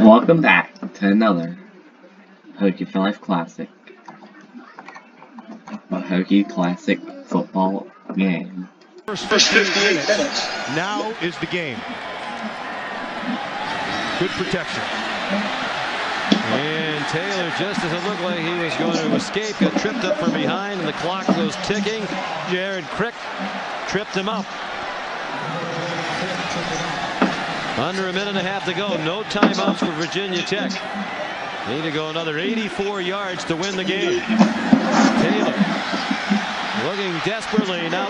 Welcome back to another Hokie for Life Classic. A Hokie Classic football game. First 15 minutes. Now is the game. Good protection. And Taylor, just as it looked like he was going to escape, got tripped up from behind, and the clock goes ticking. Jared Crick tripped him up. Under a minute and a half to go. No timeouts for Virginia Tech. Need to go another 84 yards to win the game. Taylor looking desperately now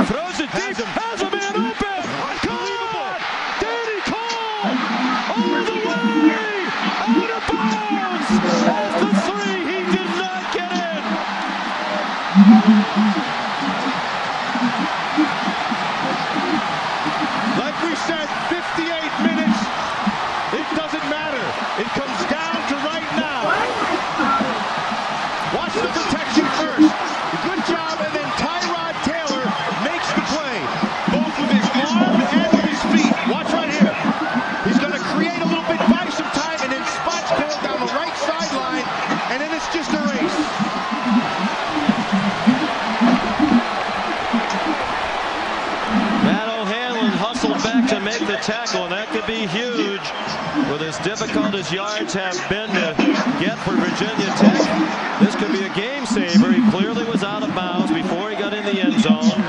as yards have been to get for Virginia Tech, this could be a game saver. He clearly was out of bounds before he got in the end zone.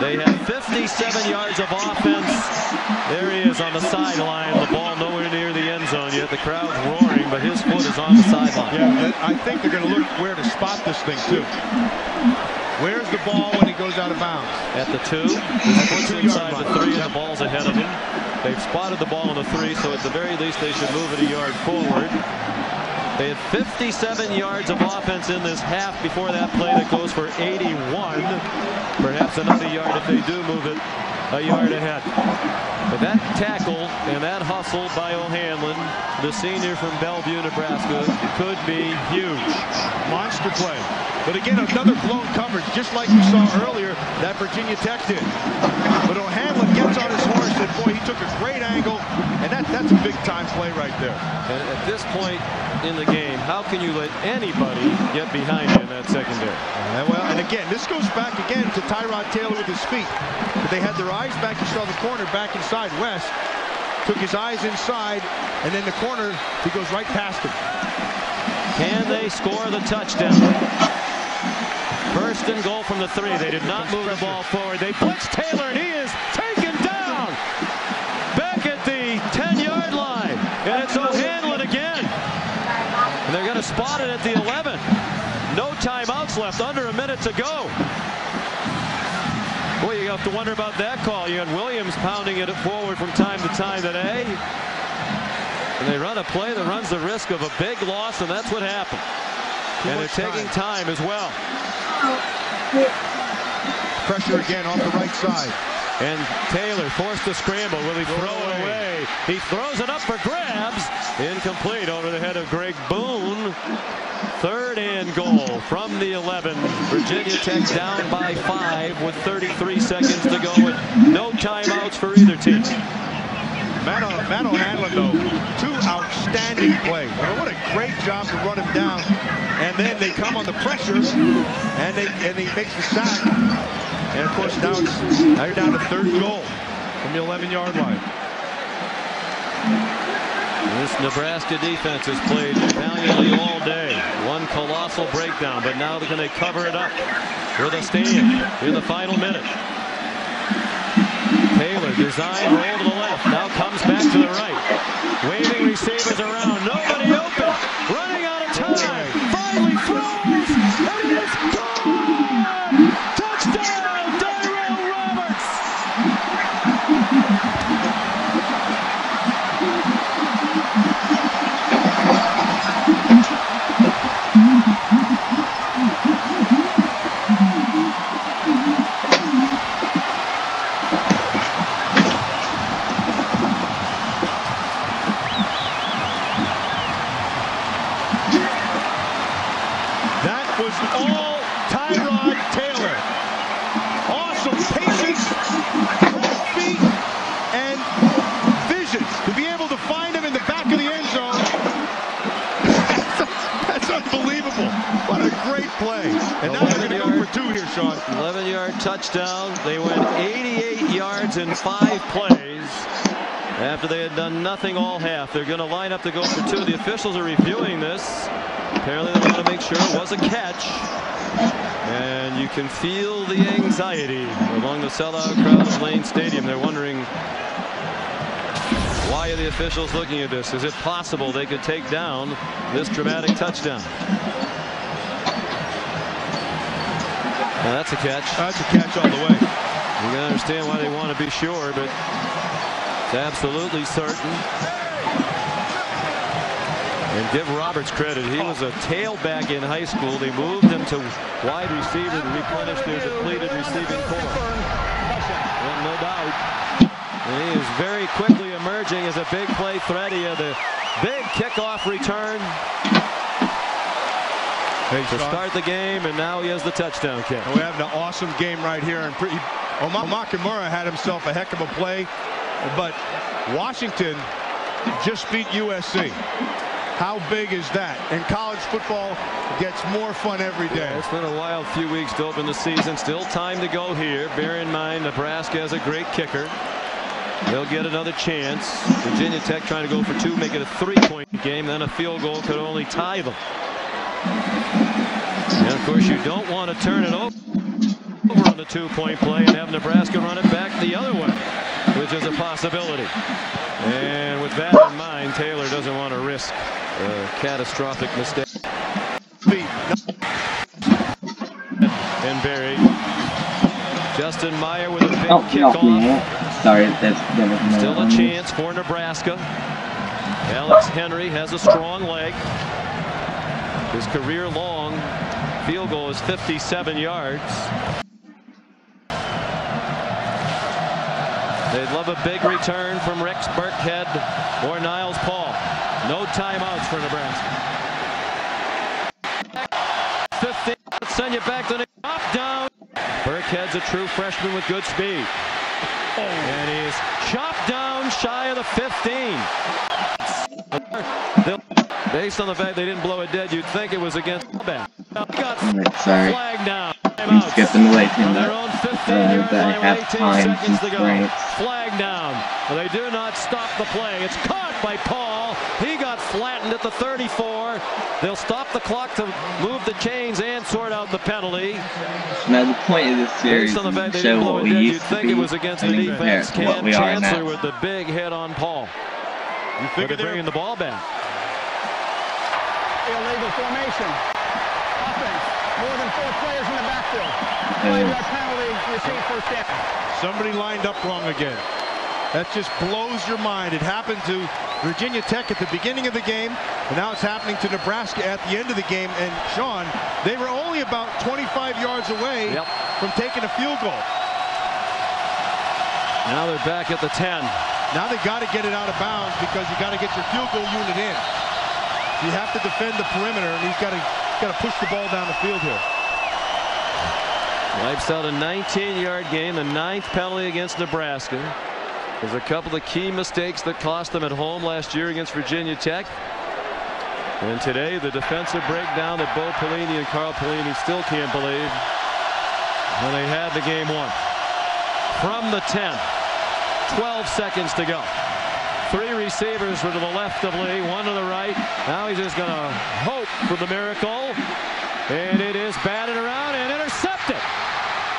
They have 57 yards of offense. There he is on the sideline. The ball nowhere near the end zone yet. The crowd's roaring, but his foot is on the sideline. Yeah, I think they're going to look where to spot this thing, too. Where's the ball when he goes out of bounds? At the two, foot's inside the three, and the ball's ahead of him. They've spotted the ball in the three, so at the very least they should move it a yard forward. They had 57 yards of offense in this half before that play that goes for 81. Perhaps another yard if they do move it a yard ahead. But that tackle and that hustle by O'Hanlon, the senior from Bellevue, Nebraska, could be huge. Monster play. But again, another blown coverage, just like we saw earlier that Virginia Tech did. But O'Hanlon gets on his horse, and boy, he took a great angle, and that, that's a big-time play right there. And at this point in the game, how can you let anybody get behind you in that secondary? And well, and again, this goes back again to Tyrod Taylor with his feet. But they had their eyes back. You saw the corner back inside West. Took his eyes inside, and then the corner, he goes right past him. Can they score the touchdown? First and goal from the three. They did not move the ball forward. They blitz Taylor, and he is taken down. Back at the 10-yard line. And it's O'Hanlon again. And they're going to spot it at the 11. No timeouts left. Under a minute to go. Boy, you have to wonder about that call. You had Williams pounding it forward from time to time today. And they run a play that runs the risk of a big loss, and that's what happened. And they're taking time as well. Pressure again off the right side. And Taylor forced to scramble. Will he throw it away? He throws it up for grabs. Incomplete over the head of Greg Boone. Third and goal from the 11. Virginia Tech down by five with 33 seconds to go with no timeouts for either team. Matt, Matt O'Hanlon, though, two outstanding plays. What a great job to run him down. And then they come on the pressure, and they and he makes the sack. And of course, now now you're down to third goal from the 11-yard line. This Nebraska defense has played valiantly all day. One colossal breakdown, but now can they cover it up with a stand in the final minute? Taylor, design, roll to the left. Now comes back to the right. Waving receivers around. Nobody And now they're going to go for two here, Sean. 11 yard touchdown. They went 88 yards in five plays after they had done nothing all half. They're going to line up to go for two. The officials are reviewing this. Apparently, they want to make sure it was a catch. And you can feel the anxiety among the sellout crowd of Lane Stadium. They're wondering why are the officials looking at this? Is it possible they could take down this dramatic touchdown? Now that's a catch. That's a catch all the way. You can understand why they want to be sure, but it's absolutely certain. And give Roberts credit. He was a tailback in high school. They moved him to wide receiver to replenish their depleted receiving corps. Well, no doubt. And he is very quickly emerging as a big play threat. He had a big kickoff return Hey, to start the game, and now he has the touchdown catch. And we're having an awesome game right here. And pretty, Amukamara had himself a heck of a play, but Washington just beat USC. How big is that? And college football gets more fun every day. It's been a wild few weeks to open the season. Still time to go here. Bear in mind, Nebraska has a great kicker. They'll get another chance. Virginia Tech trying to go for two, make it a three-point game. Then a field goal could only tie them. And of course, you don't want to turn it over on the two-point play and have Nebraska run it back the other way, which is a possibility. And with that in mind, Taylor doesn't want to risk a catastrophic mistake. Feet. And Barry. Justin Meyer with a big Oh, kickoff. Sorry, that's that was Still a chance for Nebraska. Alex Henery has a strong leg. His career long field goal is 57 yards. They'd love a big return from Rex Burkhead or Niles Paul. No timeouts for Nebraska. 15. Let's send you back to the top down. Burkhead's a true freshman with good speed. And he's chopped down shy of the 15. They'll- Based on the fact they didn't blow it dead, you'd think it was against Alabama. Got Alright, sorry. flag down. I'm Timeout. skipping away From from their that. own Uh, 15-yard the line with 18 seconds to go. constraints. Flag down. Well, they do not stop the play. It's caught by Paul. He got flattened at the 34. They'll stop the clock to move the chains and sort out the penalty. Now the point of this series Based on the is fact to they show didn't blow what it we dead, you'd used to think be it was against the and compare defense. it what we are Chancellor now. with the big hit on Paul. You But figure they're they're bringing the ball back. Illegal formation. Offense, more than four players in the backfield. Five-yard penalty, receive first down. Somebody lined up wrong again. That just blows your mind. It happened to Virginia Tech at the beginning of the game, and now it's happening to Nebraska at the end of the game. And Sean, they were only about 25 yards away Yep. from taking a field goal. Now they're back at the 10. Now they got to get it out of bounds because you got to get your field goal unit in. You have to defend the perimeter, and he's got to got to push the ball down the field here. Wipes out a 19-yard game, the ninth penalty against Nebraska. There's a couple of key mistakes that cost them at home last year against Virginia Tech. And today, the defensive breakdown that Bo Pelini and Carl Pelini still can't believe when they had the game won. From the 10, 12 seconds to go. Three receivers were to the left of Lee, one to the right. Now he's just going to hope for the miracle. And it is batted around and intercepted.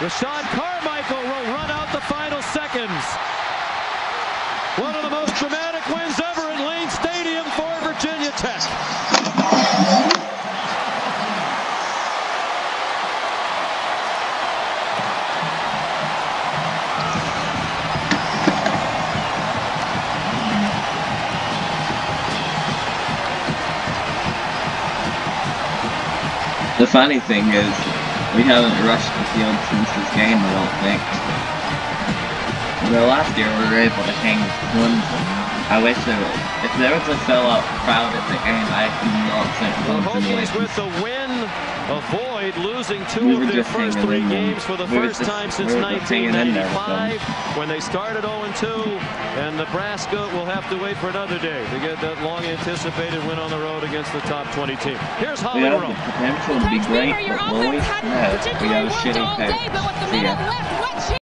Rashad Carmichael will run out the final seconds. One of the most dramatic The funny thing is, we haven't rushed the field since this game, I don't think. The last year we were able to hang Clemson. I wish there was, if there was a sellout crowd at the game, I do not think The Clemson Hokies would. with the win avoid losing two we of their first three games for the we first time since 1995 when they started 0-2 and the Nebraska will have to wait for another day to get that long anticipated win on the road against the top 20 team. Here's Holly we have Rowe. the potential to be great, but will we? No, we got a shitty pitch. See ya.